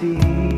see.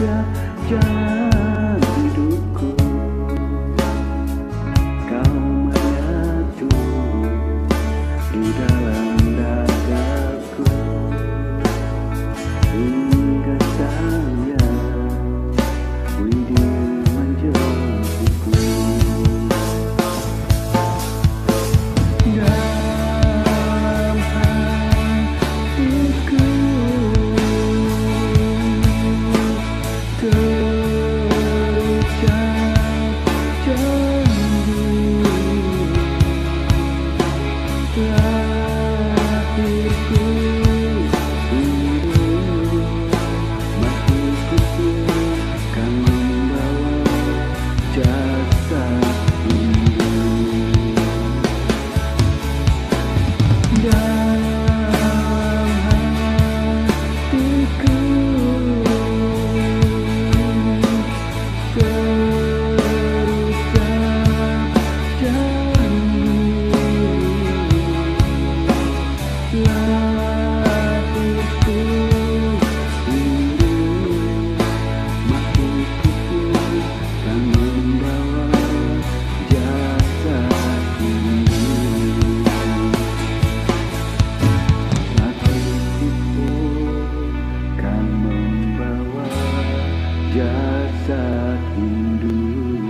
Yeah, yeah. Jasad hindu